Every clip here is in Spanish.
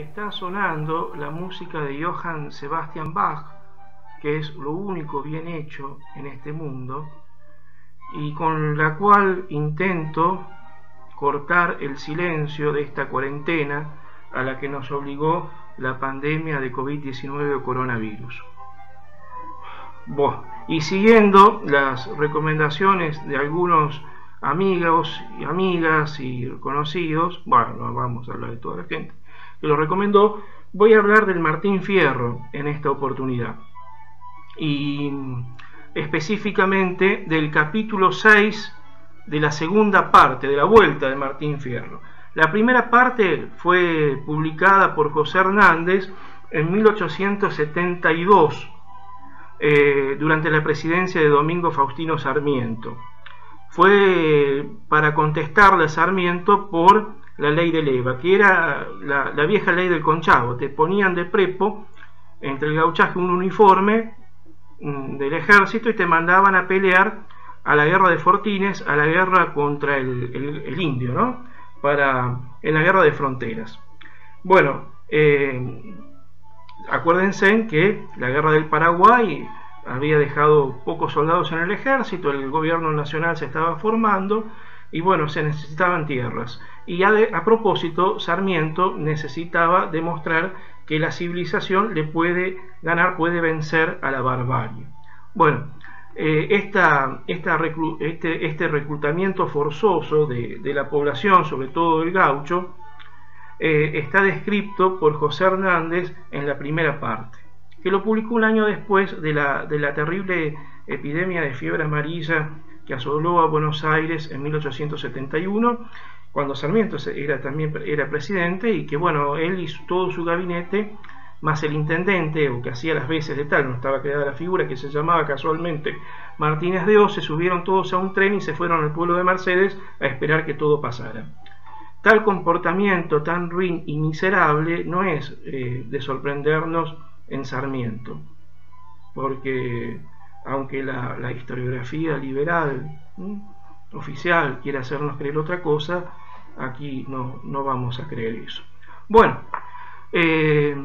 está sonando la música de Johann Sebastian Bach, que es lo único bien hecho en este mundo, y con la cual intento cortar el silencio de esta cuarentena a la que nos obligó la pandemia de COVID-19 o coronavirus. y siguiendo las recomendaciones de algunos amigos y amigas y conocidos, bueno, no vamos a hablar de toda la gente que lo recomendó, voy a hablar del Martín Fierro en esta oportunidad. Y específicamente del capítulo 6 de la segunda parte, de la vuelta de Martín Fierro. La primera parte fue publicada por José Hernández en 1872, eh, durante la presidencia de Domingo Faustino Sarmiento fue para contestarle a Sarmiento por la ley de leva, que era la, vieja ley del conchavo. Te ponían de prepo entre el gauchaje un uniforme mm, del ejército y te mandaban a pelear a la guerra de Fortines, a la guerra contra el, indio, ¿no? Para, en la guerra de fronteras. Bueno, eh, acuérdense que la guerra del Paraguay había dejado pocos soldados en el ejército, el gobierno nacional se estaba formando y bueno, se necesitaban tierras. Y a, propósito, Sarmiento necesitaba demostrar que la civilización le puede ganar, puede vencer a la barbarie. Bueno, eh, esta, este, este, reclutamiento forzoso de, la población, sobre todo del gaucho, eh, está descrito por José Hernández en la primera parte que lo publicó un año después de la, de la terrible epidemia de fiebre amarilla que asoló a Buenos Aires en 1871, cuando Sarmiento era, también era presidente y que bueno, él y todo su gabinete, más el intendente, o que hacía las veces de tal, no estaba creada la figura, que se llamaba casualmente Martínez de O, se subieron todos a un tren y se fueron al pueblo de Mercedes a esperar que todo pasara. Tal comportamiento tan ruin y miserable no es eh, de sorprendernos en Sarmiento, porque aunque la, historiografía liberal oficial quiere hacernos creer otra cosa, aquí no, no vamos a creer eso. Bueno, eh,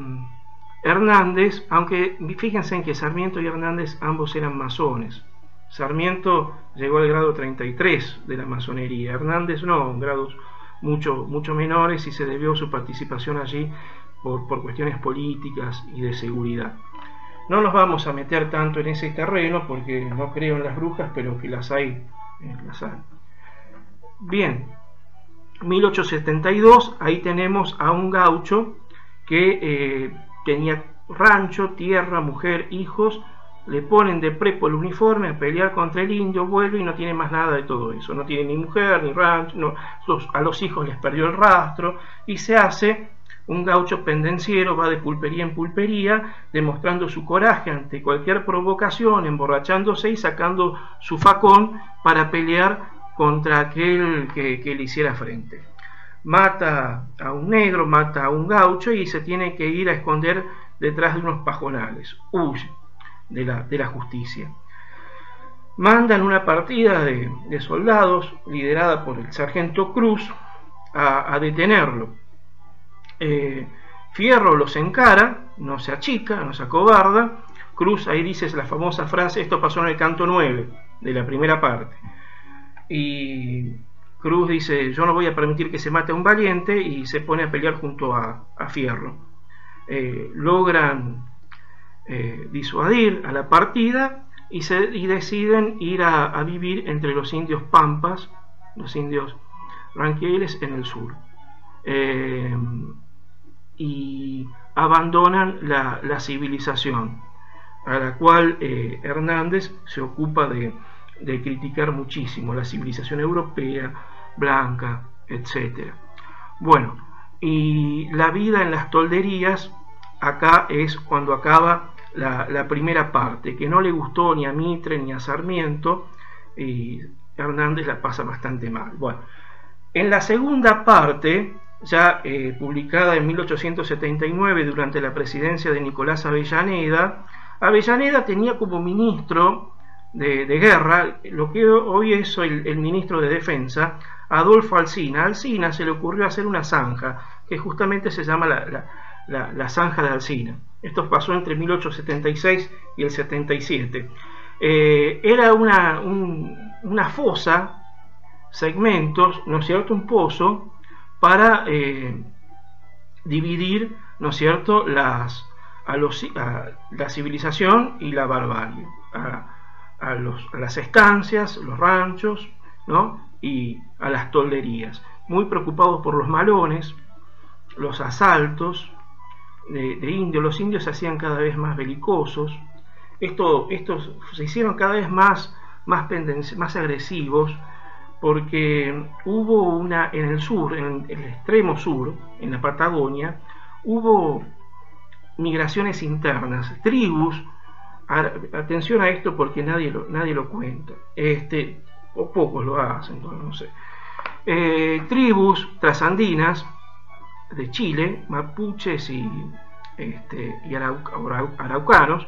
Hernández, aunque fíjense en que Sarmiento y Hernández ambos eran masones. Sarmiento llegó al grado 33 de la masonería, Hernández no, grados mucho, mucho menores y se debió su participación allí por, cuestiones políticas y de seguridad. No nos vamos a meter tanto en ese terreno porque no creo en las brujas, pero que las hay, eh, las hay. Bien, 1872, ahí tenemos a un gaucho que eh, tenía rancho, tierra, mujer, hijos, le ponen de prepo el uniforme a pelear contra el indio, vuelve y no tiene más nada de todo eso, no tiene ni mujer, ni rancho, a los hijos les perdió el rastro y se hace un gaucho pendenciero va de pulpería en pulpería, demostrando su coraje ante cualquier provocación, emborrachándose y sacando su facón para pelear contra aquel que, le hiciera frente. Mata a un negro, mata a un gaucho y se tiene que ir a esconder detrás de unos pajonales. Huye de la, justicia. Mandan una partida de, soldados liderada por el sargento Cruz a detenerlo eh, Fierro los encara, no se achica, no se acobarda. Cruz ahí dice la famosa frase, esto pasó en el canto 9 de la primera parte. Y Cruz dice, yo no voy a permitir que se mate a un valiente y se pone a pelear junto a, Fierro. Eh, logran eh, disuadir a la partida y, se, deciden ir a, vivir entre los indios pampas, los indios ranquieles en el sur y abandonan la, civilización, a la cual eh, Hernández se ocupa de, criticar muchísimo, la civilización europea, blanca, etc. Bueno, y la vida en las tolderías, acá es cuando acaba la, la, primera parte, que no le gustó ni a Mitre ni a Sarmiento, y Hernández la pasa bastante mal. Bueno, en la segunda parte, ya eh, publicada en 1879 durante la presidencia de Nicolás Avellaneda, Avellaneda tenía como ministro de, guerra lo que hoy es el, ministro de defensa, Adolfo Alsina. Alsina se le ocurrió hacer una zanja, que justamente se llama la, la, zanja de Alcina. Esto pasó entre 1876 y el 77. Eh, era una, una, fosa, segmentos, ¿no es cierto? Un pozo para eh, dividir, ¿no es cierto?, las, a, los, la civilización y la barbarie, a, los, las estancias, los ranchos, ¿no? y a las tolderías, muy preocupados por los malones, los asaltos de, indios, los indios se hacían cada vez más belicosos, esto, estos se hicieron cada vez más, más, más agresivos, porque hubo una en el sur, en el extremo sur, en la Patagonia, hubo migraciones internas, tribus, atención a esto porque nadie lo, nadie lo cuenta, este, o pocos lo hacen, no sé. Eh, tribus trasandinas de Chile, mapuches y, este, y araucanos,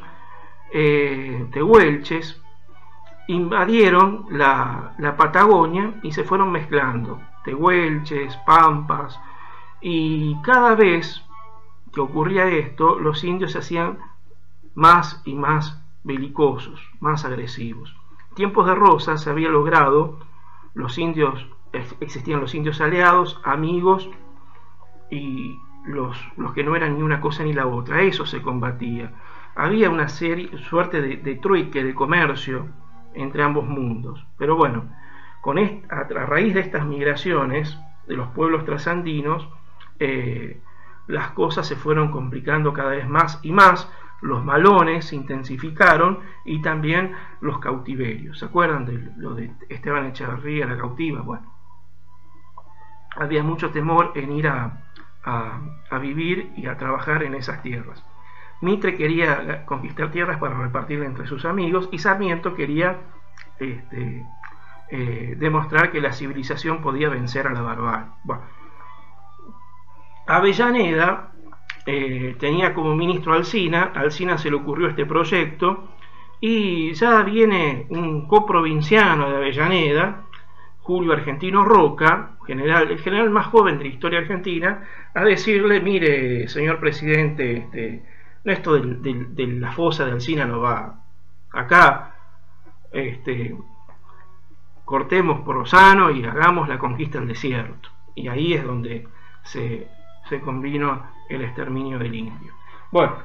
eh, tehuelches, invadieron la, la Patagonia y se fueron mezclando, tehuelches, pampas, y cada vez que ocurría esto, los indios se hacían más y más belicosos, más agresivos. Tiempos de Rosa se había logrado, los indios, existían los indios aliados, amigos y los, los que no eran ni una cosa ni la otra, eso se combatía. Había una serie, suerte de, de trueque, de comercio entre ambos mundos. Pero bueno, con a, raíz de estas migraciones de los pueblos trasandinos, eh, las cosas se fueron complicando cada vez más y más, los malones se intensificaron y también los cautiverios. ¿Se acuerdan de lo de Esteban Echeverría, la cautiva? Bueno, había mucho temor en ir a, vivir y a trabajar en esas tierras. Mitre quería conquistar tierras para repartirla entre sus amigos y Sarmiento quería este, eh, demostrar que la civilización podía vencer a la barbarie. Bueno, Avellaneda eh, tenía como ministro Alcina, Alcina se le ocurrió este proyecto y ya viene un coprovinciano de Avellaneda, Julio Argentino Roca, general, el general más joven de la historia argentina, a decirle, mire, señor presidente, este, esto de, la fosa de Alcina no va. Acá este, cortemos por Rosano y hagamos la conquista del desierto. Y ahí es donde se se convino el exterminio del indio. Bueno,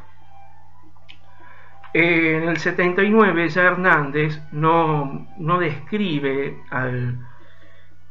en el 79 ya Hernández no, no describe al,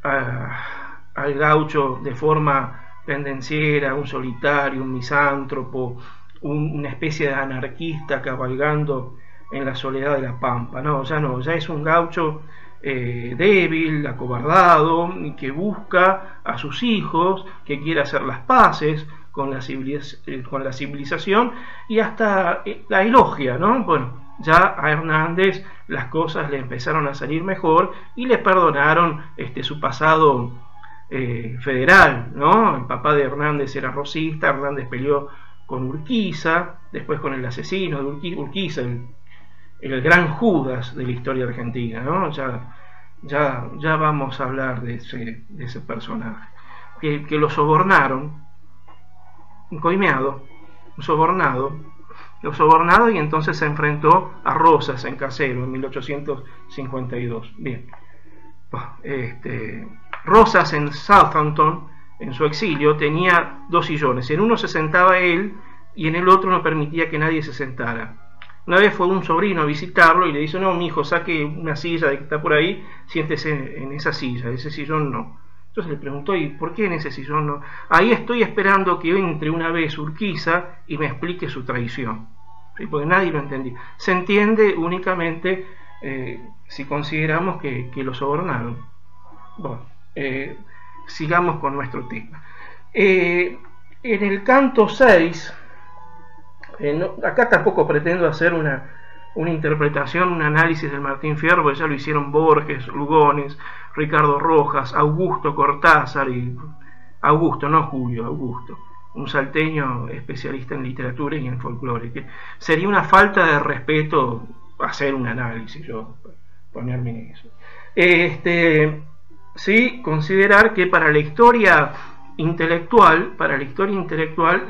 al gaucho de forma pendenciera, un solitario, un misántropo, una especie de anarquista cabalgando en la soledad de la pampa. No, ya no, ya es un gaucho eh, débil, acobardado, que busca a sus hijos, que quiere hacer las paces con la, eh, con la civilización y hasta eh, la elogia, ¿no? Bueno, ya a Hernández las cosas le empezaron a salir mejor y le perdonaron este, su pasado federal, ¿no? El papá de Hernández era rosista, Hernández peleó con Urquiza, después con el asesino de Urquiza, el el gran Judas de la historia argentina, ¿no? Ya, ya, ya vamos a hablar de ese, de ese personaje, que, lo sobornaron, coimeado, sobornado, lo sobornado y entonces se enfrentó a Rosas en Casero en 1852. Bien, este, Rosas en Southampton, en su exilio, tenía dos sillones, en uno se sentaba él y en el otro no permitía que nadie se sentara. Una vez fue un sobrino a visitarlo y le dice, no, mi hijo, saque una silla que está por ahí, siéntese en esa silla, ese sillón no. Entonces le preguntó, ¿y por qué en ese no? Ahí estoy esperando que entre una vez Urquiza y me explique su traición. Porque nadie lo entendía. Se entiende únicamente eh, si consideramos que, lo sobornaron. Bueno, eh, sigamos con nuestro tema. Eh, en el canto 6 eh, acá tampoco pretendo hacer una, interpretación, un análisis del Martín Fierro, porque ya lo hicieron Borges, Lugones, Ricardo Rojas, Augusto Cortázar y Augusto, no Julio, Augusto, un salteño especialista en literatura y en folclore. Sería una falta de respeto hacer un análisis, yo ponerme en eso. Este, sí, considerar que para la historia intelectual, para la historia intelectual,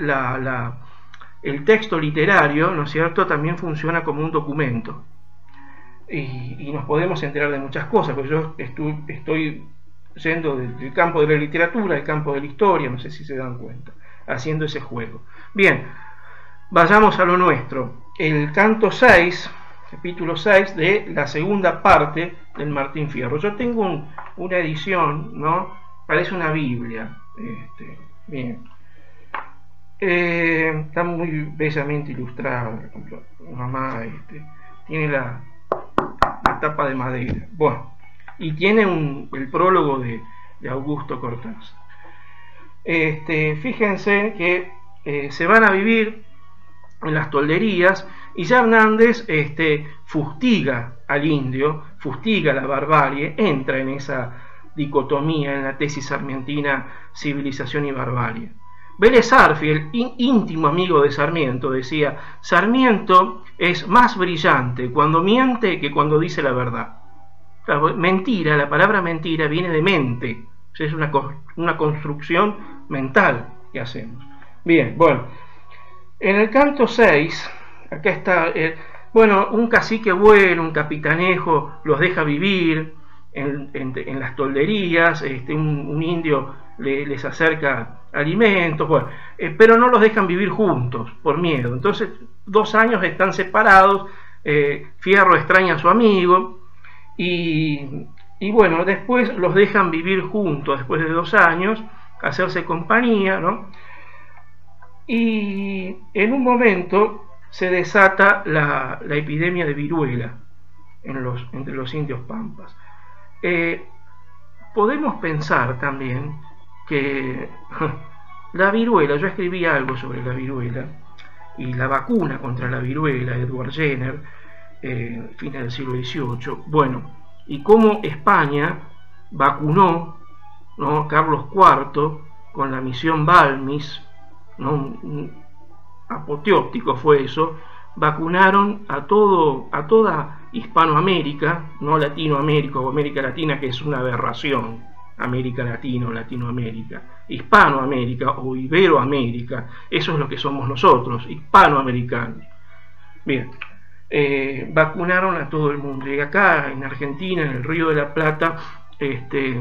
el texto literario, ¿no es cierto?, también funciona como un documento. Y, nos podemos enterar de muchas cosas, porque yo estoy, yendo del campo de la literatura al campo de la historia, no sé si se dan cuenta, haciendo ese juego. Bien, vayamos a lo nuestro. El canto 6, capítulo 6 de la segunda parte del Martín Fierro. Yo tengo una edición, ¿no? Parece una Biblia. Este, bien. Eh, está muy bellamente ilustrada. Mamá este, tiene la tapa de madera. Bueno y tiene el prólogo de, Augusto Cortázar. Este, fíjense que eh, se van a vivir en las tolderías y ya Hernández este, fustiga al indio, fustiga la barbarie, entra en esa dicotomía en la tesis sarmientina civilización y barbarie. Vélez el íntimo amigo de Sarmiento, decía, Sarmiento es más brillante cuando miente que cuando dice la verdad mentira, la palabra mentira viene de mente, es una, una construcción mental que hacemos. Bien, bueno, en el canto 6, acá está, eh, bueno, un cacique bueno, un capitanejo, los deja vivir en, las tolderías, este, un, indio les acerca alimentos, bueno, eh, pero no los dejan vivir juntos por miedo. Entonces, dos años están separados, eh, Fierro extraña a su amigo, y, bueno, después los dejan vivir juntos después de dos años, hacerse compañía, ¿no? Y en un momento se desata la, epidemia de viruela entre los indios pampas. Eh, podemos pensar también que la viruela, yo escribí algo sobre la viruela, y la vacuna contra la viruela, Edward Jenner, eh, fines del siglo XVIII. Bueno, y cómo España vacunó ¿no? Carlos IV con la misión Balmis, ¿no? apoteótico fue eso, vacunaron a, todo, a toda Hispanoamérica, no Latinoamérica o América Latina, que es una aberración, América Latina o Latinoamérica, Hispanoamérica o Iberoamérica, eso es lo que somos nosotros, hispanoamericanos. Bien, eh, vacunaron a todo el mundo. Y acá en Argentina, en el Río de la Plata, este,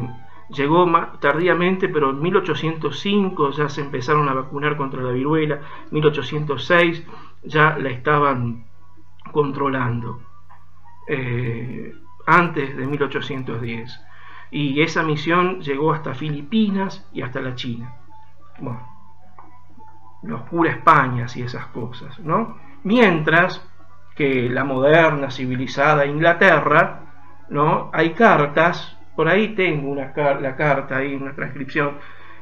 llegó tardíamente, pero en 1805 ya se empezaron a vacunar contra la viruela, 1806 ya la estaban controlando, eh, antes de 1810. Y esa misión llegó hasta Filipinas y hasta la China. Bueno, la oscura España y esas cosas, ¿no? Mientras que la moderna, civilizada Inglaterra, ¿no? Hay cartas, por ahí tengo una, la carta, hay una transcripción,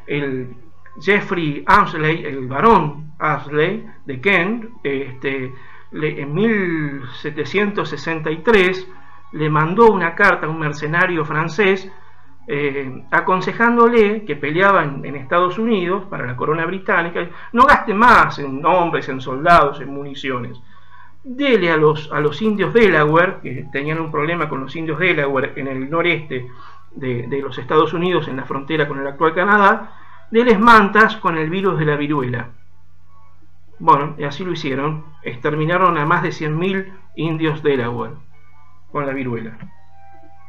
el Jeffrey Ansley, el barón Ansley de Kent, este, en 1763 le mandó una carta a un mercenario francés eh, aconsejándole que peleaba en, Estados Unidos para la corona británica, no gaste más en hombres, en soldados, en municiones. Dele a los, a los indios Delaware, que tenían un problema con los indios Delaware en el noreste de, los Estados Unidos, en la frontera con el actual Canadá, deles mantas con el virus de la viruela. Bueno, y así lo hicieron, exterminaron a más de 100.000 indios Delaware con la viruela.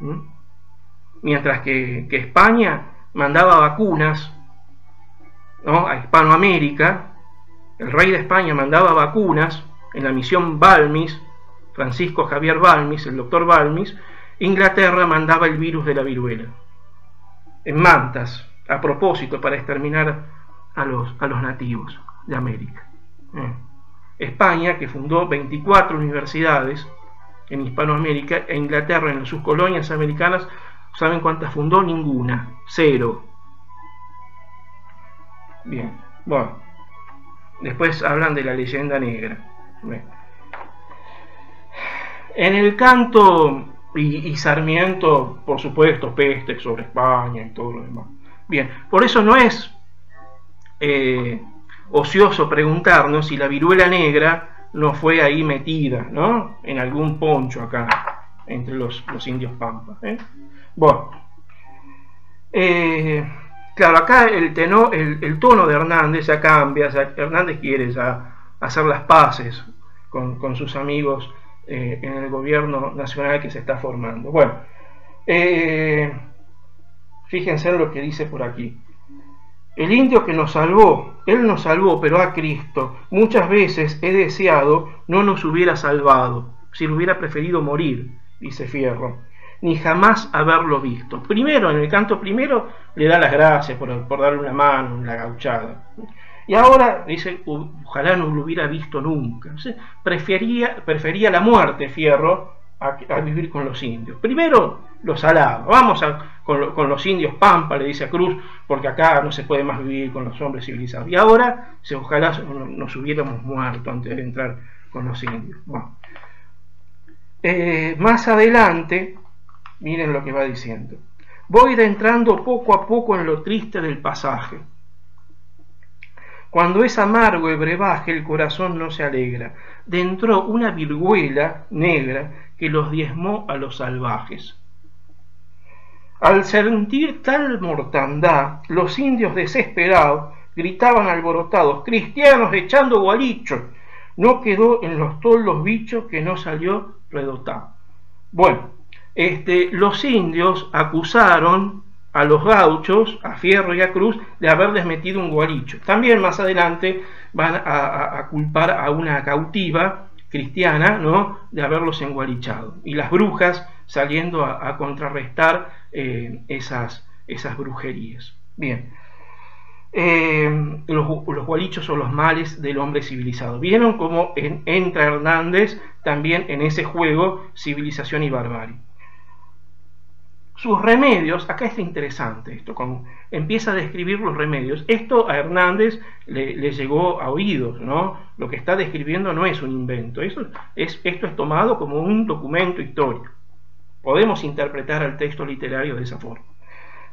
¿Mm? Mientras que, España mandaba vacunas a Hispanoamérica, el rey de España mandaba vacunas en la misión Balmis, Francisco Javier Balmis, el doctor Balmis, Inglaterra mandaba el virus de la viruela en mantas, a propósito, para exterminar a los, a los nativos de América. Eh. España, que fundó 24 universidades en Hispanoamérica, e Inglaterra en sus colonias americanas, ¿saben cuántas fundó? Ninguna, cero. Bien, bueno, después hablan de la leyenda negra. En el canto, y, Sarmiento, por supuesto, peste sobre España y todo lo demás. Bien, por eso no es eh, ocioso preguntarnos si la viruela negra no fue ahí metida, ¿no? En algún poncho acá, entre los, indios pampas. ¿eh? Bueno, eh, Claro, acá el, tono de Hernández ya cambia, Hernández quiere hacer las paces con, sus amigos eh, en el gobierno nacional que se está formando. Bueno, fíjense en lo que dice por aquí. El indio que nos salvó, él nos salvó, pero a Cristo, muchas veces he deseado no nos hubiera salvado, si lo hubiera preferido morir, dice Fierro ni jamás haberlo visto. Primero, en el canto primero, le da las gracias por, darle una mano, una gauchada. Y ahora dice, ojalá no lo hubiera visto nunca. prefería, prefería la muerte, Fierro, a, vivir con los indios. Primero los alaba. Vamos con, los indios Pampa, le dice a Cruz, porque acá no se puede más vivir con los hombres civilizados. Y ahora, ojalá nos hubiéramos muerto antes de entrar con los indios. Eh, más adelante, Miren lo que va diciendo. Voy entrando poco a poco en lo triste del pasaje. Cuando es amargo el brebaje, el corazón no se alegra. Dentro una virguela negra que los diezmó a los salvajes. Al sentir tal mortandad, los indios desesperados gritaban alborotados, cristianos echando gualichos. No quedó en los toldos bichos que no salió redotado. Bueno, este, los indios acusaron a los gauchos, a Fierro y a Cruz, de haberles metido un guaricho. También más adelante van a, culpar a una cautiva cristiana ¿no? de haberlos enguarichado. Y las brujas saliendo a, contrarrestar esas, esas brujerías. Bien. Eh, los, los, gualichos son los males del hombre civilizado. Vieron cómo entra Hernández también en ese juego civilización y barbarie sus remedios, acá está interesante esto, empieza a describir los remedios. Esto a Hernández le, llegó a oídos, ¿no? Lo que está describiendo no es un invento, eso es, esto es tomado como un documento histórico. Podemos interpretar el texto literario de esa forma.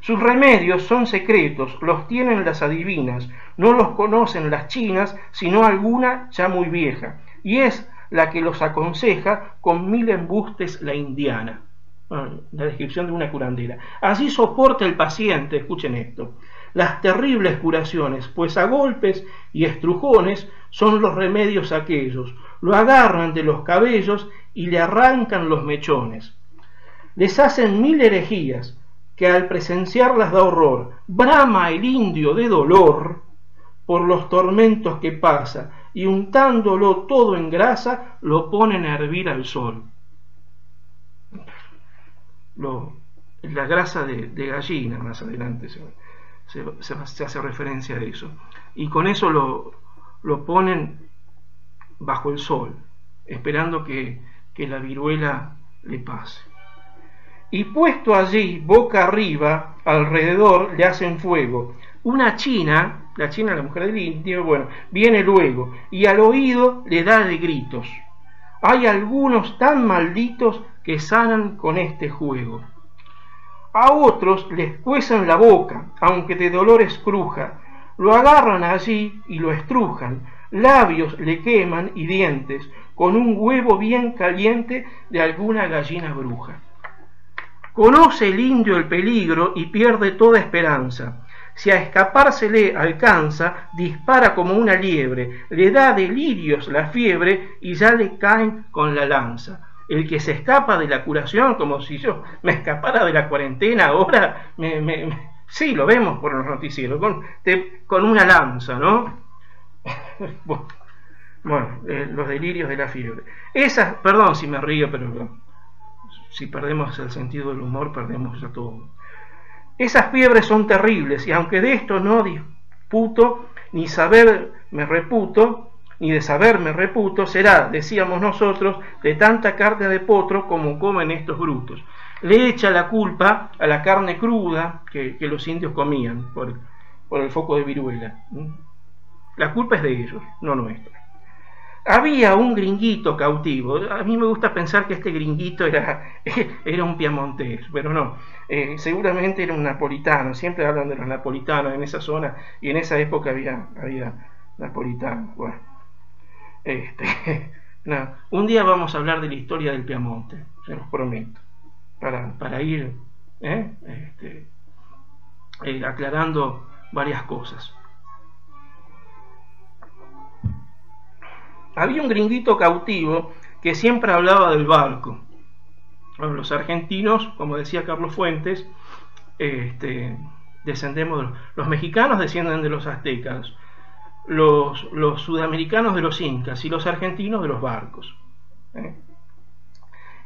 Sus remedios son secretos, los tienen las adivinas, no los conocen las chinas, sino alguna ya muy vieja, y es la que los aconseja con mil embustes la indiana la descripción de una curandera. Así soporta el paciente, escuchen esto, las terribles curaciones, pues a golpes y estrujones son los remedios aquellos. Lo agarran de los cabellos y le arrancan los mechones. Les hacen mil herejías, que al presenciarlas da horror. Brama el indio de dolor por los tormentos que pasa, y untándolo todo en grasa, lo ponen a hervir al sol la grasa de, gallina, más adelante se, hace referencia a eso. Y con eso lo, lo ponen bajo el sol, esperando que, que la viruela le pase. Y puesto allí, boca arriba, alrededor, le hacen fuego. Una china, la china, la mujer del indio, bueno, viene luego y al oído le da de gritos. Hay algunos tan malditos que sanan con este juego. A otros les cuezan la boca, aunque de dolores cruja, lo agarran allí y lo estrujan, labios le queman y dientes, con un huevo bien caliente de alguna gallina bruja. Conoce el indio el peligro y pierde toda esperanza. Si a escapársele alcanza, dispara como una liebre, le da delirios la fiebre y ya le caen con la lanza el que se escapa de la curación, como si yo me escapara de la cuarentena ahora, sí, lo vemos por los noticieros, con, con una lanza, ¿no? bueno, eh, los delirios de la fiebre. Esas, perdón si me río, pero si perdemos el sentido del humor, perdemos ya todo. Esas fiebres son terribles y aunque de esto no disputo, ni saber me reputo, ni de saberme reputo, será, decíamos nosotros, de tanta carne de potro como comen estos brutos. Le echa la culpa a la carne cruda que, los indios comían por, por, el foco de viruela. La culpa es de ellos, no nuestra. Había un gringuito cautivo. A mí me gusta pensar que este gringuito era, era un piamontés, pero no. Eh, seguramente era un napolitano. Siempre hablan de los napolitanos en esa zona y en esa época había, había napolitanos. Bueno. Este, un día vamos a hablar de la historia del Piamonte, se los prometo, para, ir ¿eh? este, eh, aclarando varias cosas. Había un gringuito cautivo que siempre hablaba del barco. los argentinos, como decía Carlos Fuentes, este, descendemos de los, mexicanos descienden de los aztecas, los, los, sudamericanos de los incas y los argentinos de los barcos. ¿eh?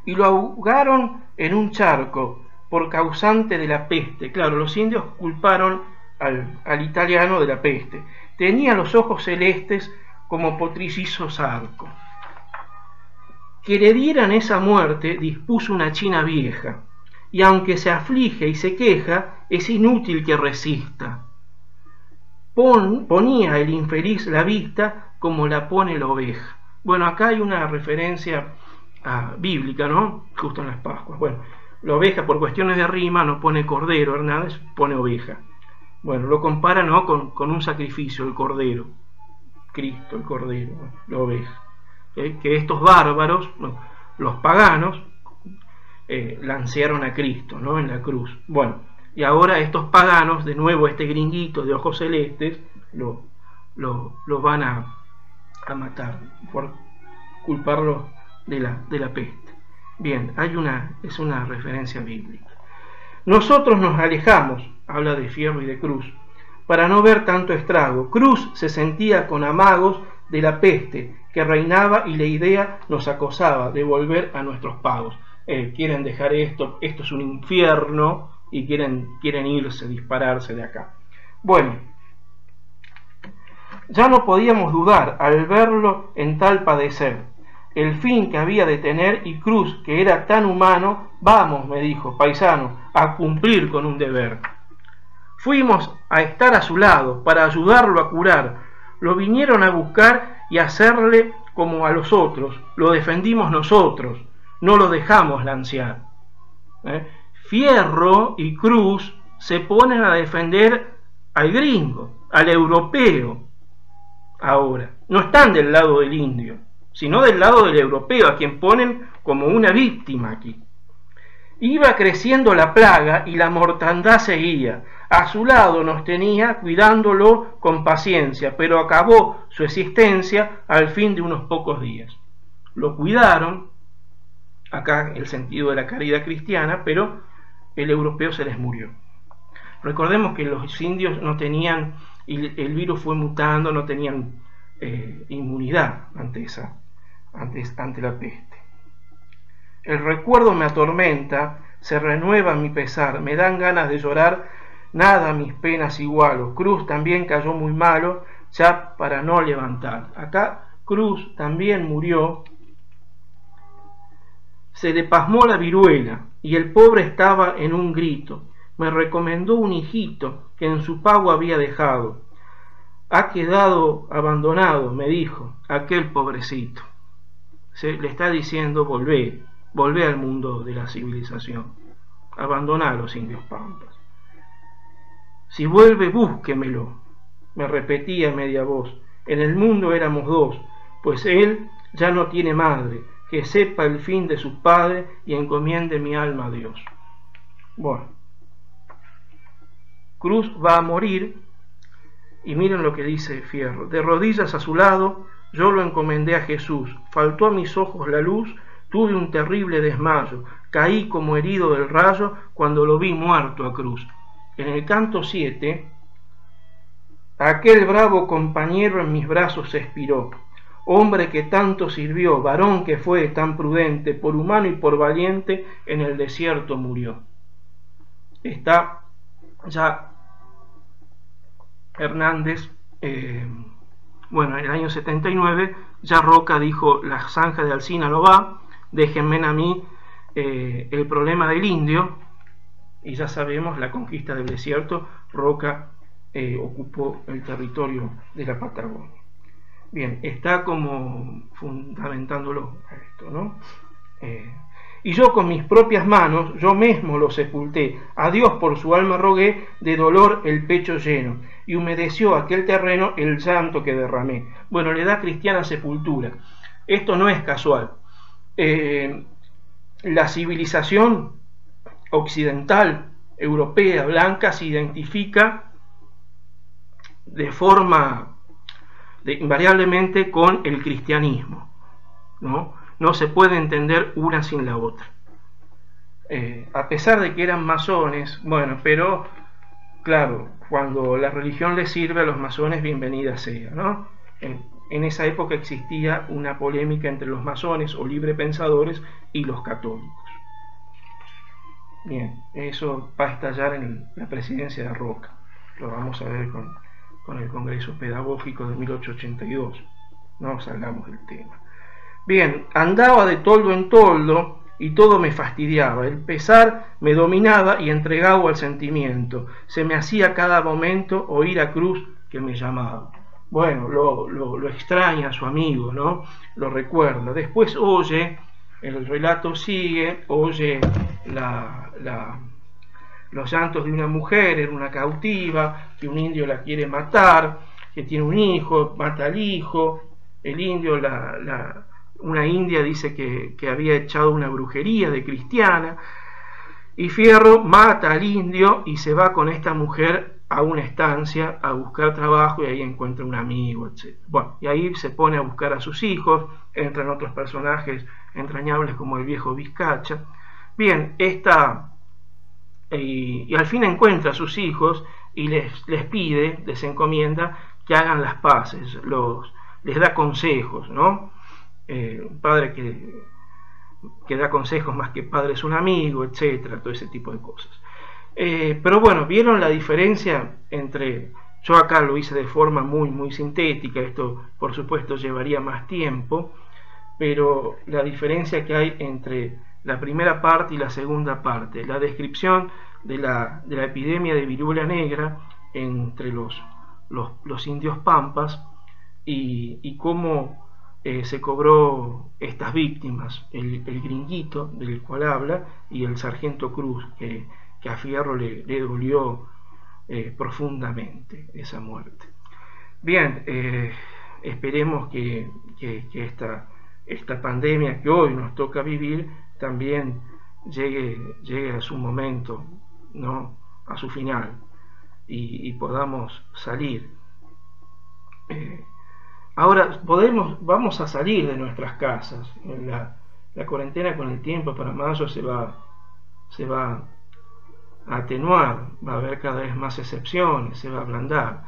Y lo ahogaron en un charco por causante de la peste. Claro, los indios culparon al italiano de la peste. Tenía los ojos celestes como potricizo zarco. Que le dieran esa muerte dispuso una china vieja y aunque se aflige y se queja, es inútil que resista. ponía el infeliz la vista como la pone la oveja. Bueno, acá hay una referencia ah, bíblica, ¿no? Justo en las Pascuas. Bueno, la oveja por cuestiones de rima no pone cordero, Hernández pone oveja. Bueno, lo compara ¿no? con un sacrificio, el cordero. Cristo, el cordero, la oveja. Que estos bárbaros, los paganos, eh, lancearon a Cristo ¿no? en la cruz. Bueno, y ahora estos paganos, de nuevo este gringuito de ojos celestes, lo, lo, van a, a, matar por culparlo de la, de la peste. Bien, hay una, es una referencia bíblica. Nosotros nos alejamos, habla de Fierro y de Cruz, para no ver tanto estrago. Cruz se sentía con amagos de la peste que reinaba y la idea nos acosaba de volver a nuestros pagos. Eh, quieren dejar esto, esto es un infierno y quieren, quieren irse, dispararse de acá. Bueno, ya no podíamos dudar al verlo en tal padecer. El fin que había de tener y Cruz, que era tan humano, vamos, me dijo, paisano, a cumplir con un deber. Fuimos a estar a su lado para ayudarlo a curar. Lo vinieron a buscar y hacerle como a los otros. Lo defendimos nosotros no lo dejamos lancear. ¿eh? Fierro y Cruz se ponen a defender al gringo, al europeo. Ahora, no están del lado del indio, sino del lado del europeo, a quien ponen como una víctima aquí. Iba creciendo la plaga y la mortandad seguía. A su lado nos tenía cuidándolo con paciencia, pero acabó su existencia al fin de unos pocos días. Lo cuidaron, acá el sentido de la caridad cristiana, pero el europeo se les murió. Recordemos que los indios no tenían, el virus fue mutando, no tenían eh, inmunidad ante, esa, ante la peste. El recuerdo me atormenta, se renueva mi pesar, me dan ganas de llorar, nada mis penas igualo. Cruz también cayó muy malo, ya para no levantar. Acá Cruz también murió se le pasmó la viruela y el pobre estaba en un grito. Me recomendó un hijito que en su pago había dejado. Ha quedado abandonado, me dijo, aquel pobrecito. Se le está diciendo, volvé, volvé al mundo de la civilización. Abandoná a los indios pampas. Si vuelve, búsquemelo, me repetía media voz. En el mundo éramos dos, pues él ya no tiene madre, que sepa el fin de su padre y encomiende mi alma a Dios. Bueno, Cruz va a morir y miren lo que dice Fierro. De rodillas a su lado, yo lo encomendé a Jesús. Faltó a mis ojos la luz, tuve un terrible desmayo, caí como herido del rayo cuando lo vi muerto a Cruz. En el canto 7, aquel bravo compañero en mis brazos expiró hombre que tanto sirvió, varón que fue tan prudente, por humano y por valiente, en el desierto murió. Está ya Hernández, eh, bueno, en el año 79, ya Roca dijo, la zanja de Alcina no va, déjenme a mí eh, el problema del indio, y ya sabemos la conquista del desierto, Roca eh, ocupó el territorio de la Patagonia. Bien, está como fundamentándolo esto, ¿no? Eh, y yo con mis propias manos, yo mismo lo sepulté. A Dios por su alma rogué, de dolor el pecho lleno. Y humedeció aquel terreno el llanto que derramé. Bueno, le da cristiana sepultura. Esto no es casual. Eh, la civilización occidental europea blanca se identifica de forma invariablemente con el cristianismo. ¿no? no se puede entender una sin la otra. Eh, a pesar de que eran masones, bueno, pero claro, cuando la religión les sirve a los masones, bienvenida sea, ¿no? En, en esa época existía una polémica entre los masones o librepensadores y los católicos. Bien, eso va a estallar en la presidencia de Roca. Lo vamos a ver con, el Congreso Pedagógico de 1882. No salgamos del tema. Bien, andaba de toldo en toldo y todo me fastidiaba. El pesar me dominaba y entregaba al sentimiento. Se me hacía cada momento oír a Cruz que me llamaba. Bueno, lo, lo extraña a su amigo, ¿no? Lo recuerda. Después oye el relato sigue, oye los llantos de una mujer en una cautiva, que un indio la quiere matar, que tiene un hijo, mata al hijo, el indio, la, una india dice que, que había echado una brujería de cristiana, y Fierro mata al indio y se va con esta mujer a una estancia a buscar trabajo y ahí encuentra un amigo, etc. Bueno, y ahí se pone a buscar a sus hijos, entran otros personajes entrañables como el viejo Vizcacha. Bien, esta, y, al fin encuentra a sus hijos y les, les pide, les encomienda que hagan las paces, los, les da consejos, ¿no? Eh, un padre que, que da consejos más que padre es un amigo, etcétera, todo ese tipo de cosas. Eh, pero bueno, vieron la diferencia entre, yo acá lo hice de forma muy, muy sintética, esto por supuesto llevaría más tiempo, pero la diferencia que hay entre la primera parte y la segunda parte, la descripción de la, de la epidemia de viruela negra entre los, los, indios pampas y, cómo eh, se cobró estas víctimas, el, gringuito del cual habla y el sargento Cruz, que, a Fierro le, dolió eh, profundamente esa muerte. Bien, eh, esperemos que, que esta esta pandemia que hoy nos toca vivir también llegue, llegue a su momento, ¿no? a su final, y, podamos salir. Eh, ahora podemos, vamos a salir de nuestras casas. La, cuarentena con el tiempo para mayo se va, se va a atenuar, va a haber cada vez más excepciones, se va a ablandar.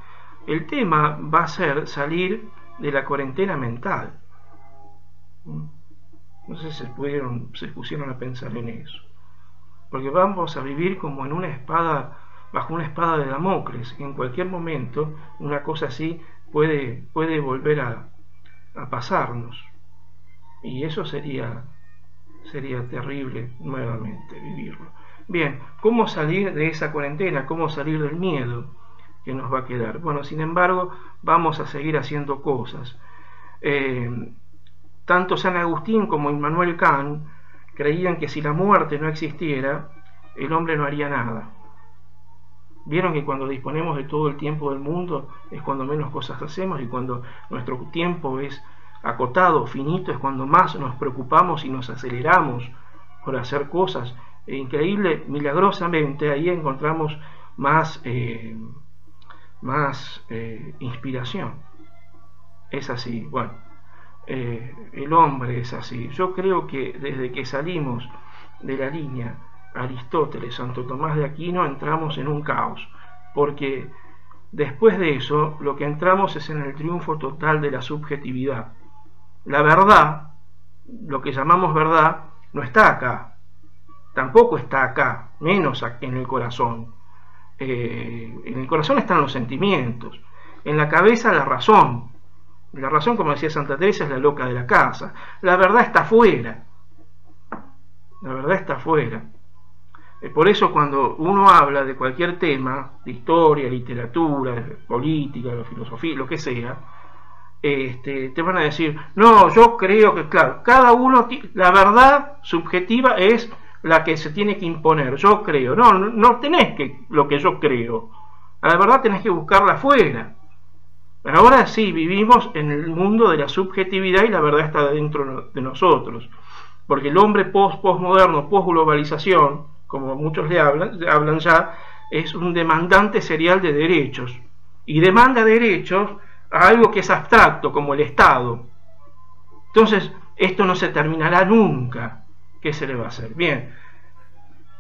El tema va a ser salir de la cuarentena mental. No sé si se, pudieron, se pusieron a pensar en eso. Porque vamos a vivir como en una espada, bajo una espada de Damocles. En cualquier momento una cosa así puede, puede volver a, a pasarnos. Y eso sería, sería terrible nuevamente vivirlo. Bien, ¿cómo salir de esa cuarentena? ¿Cómo salir del miedo que nos va a quedar? Bueno, sin embargo, vamos a seguir haciendo cosas. Eh, tanto San Agustín como Immanuel Kant creían que si la muerte no existiera, el hombre no haría nada. Vieron que cuando disponemos de todo el tiempo del mundo es cuando menos cosas hacemos y cuando nuestro tiempo es acotado, finito, es cuando más nos preocupamos y nos aceleramos por hacer cosas. E increíble, milagrosamente, ahí encontramos más, eh, más eh, inspiración. Es así, bueno. Eh, el hombre es así. Yo creo que desde que salimos de la línea Aristóteles, Santo Tomás de Aquino, entramos en un caos, porque después de eso lo que entramos es en el triunfo total de la subjetividad. La verdad, lo que llamamos verdad, no está acá, tampoco está acá, menos en el corazón. Eh, en el corazón están los sentimientos, en la cabeza la razón, la razón, como decía Santa Teresa, es la loca de la casa. La verdad está afuera. La verdad está afuera. Por eso cuando uno habla de cualquier tema, de historia, literatura, de política, de filosofía, lo que sea, este, te van a decir, no, yo creo que, claro, cada uno, la verdad subjetiva es la que se tiene que imponer, yo creo, no, no tenés que lo que yo creo, la verdad tenés que buscarla afuera. Ahora sí, vivimos en el mundo de la subjetividad y la verdad está dentro de nosotros. Porque el hombre post-postmoderno, post-globalización, como muchos le hablan, hablan ya, es un demandante serial de derechos y demanda derechos a algo que es abstracto, como el Estado. Entonces, esto no se terminará nunca. ¿Qué se le va a hacer? Bien,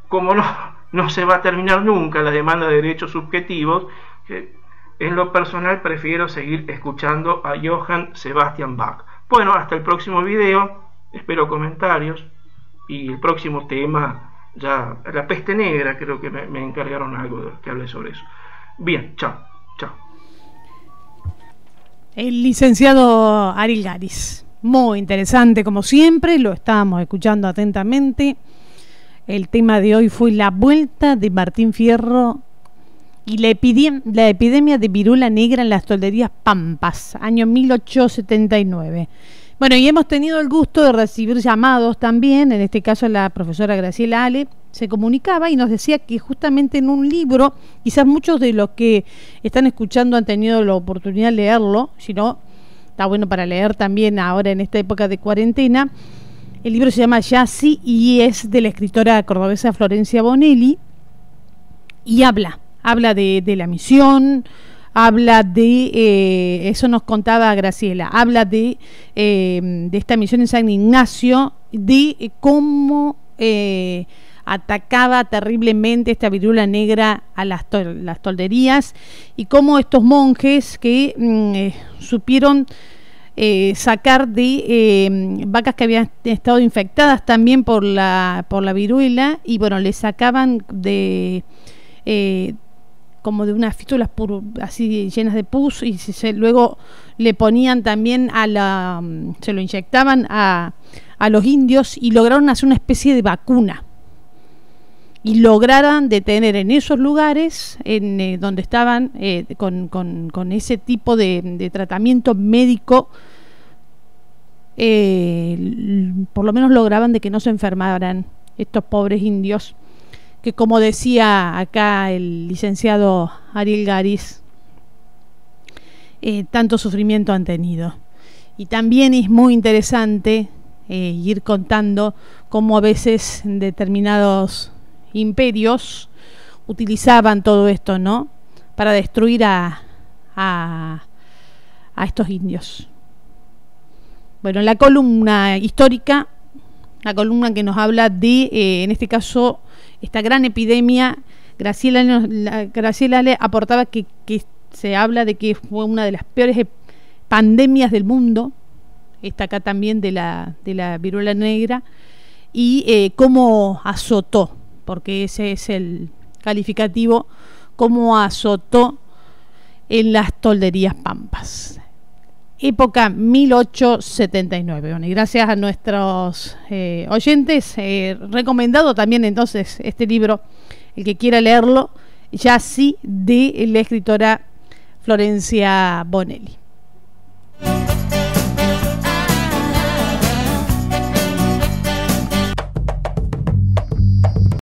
como no, no se va a terminar nunca la demanda de derechos subjetivos, en lo personal prefiero seguir escuchando a Johann Sebastian Bach. Bueno, hasta el próximo video, espero comentarios y el próximo tema, ya la peste negra, creo que me, encargaron algo de que hable sobre eso. Bien, chao, chao. El licenciado Ariel Garis, muy interesante como siempre, lo estábamos escuchando atentamente. El tema de hoy fue la vuelta de Martín Fierro y la, epidemia de virula negra en las tolderías Pampas, año 1879. Bueno, y hemos tenido el gusto de recibir llamados también, en este caso la profesora Graciela Ale se comunicaba y nos decía que justamente en un libro, quizás muchos de los que están escuchando han tenido la oportunidad de leerlo, si no, está bueno para leer también ahora en esta época de cuarentena, el libro se llama Yassi y es de la escritora cordobesa Florencia Bonelli y habla, habla de, la misión, habla de, eh, eso nos contaba Graciela, habla de, eh, de esta misión en San Ignacio, de cómo eh, atacaba terriblemente esta virula negra a las, las tolderías y cómo estos monjes que mm, supieron eh, sacar de eh, vacas que habían estado infectadas también por la, por la viruela y bueno, le sacaban de eh, como de unas fístulas así llenas de pus y se, luego le ponían también a la, se lo inyectaban a, a los indios y lograron hacer una especie de vacuna. Y lograran detener en esos lugares en donde estaban con, con, con, ese tipo de, de tratamiento médico eh, por lo menos lograban de que no se enfermaran estos pobres indios, que como decía acá el licenciado Ariel Garis, eh, tanto sufrimiento han tenido. Y también es muy interesante eh, ir contando cómo a veces determinados imperios utilizaban todo esto, ¿no? Para destruir a, a, a estos indios. Bueno, la columna histórica, la columna que nos habla de, eh, en este caso, esta gran epidemia, Graciela, Graciela le aportaba que, se habla de que fue una de las peores pandemias del mundo, está acá también de la, de la viruela negra, y eh, cómo azotó, porque ese es el calificativo, cómo azotó en las tolderías pampas época 1879. Bueno, y gracias a nuestros eh, oyentes, eh, recomendado también entonces este libro, el que quiera leerlo, ya sí de la escritora Florencia Bonelli.